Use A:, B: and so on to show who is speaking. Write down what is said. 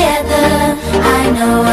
A: together. I know